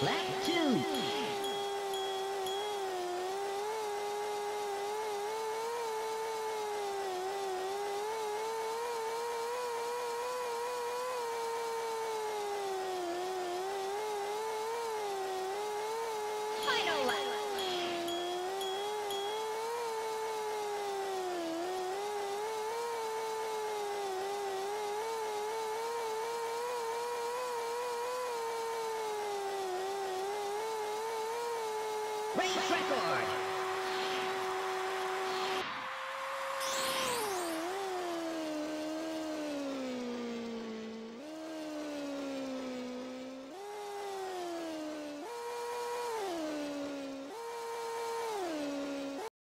Black 2. Race record.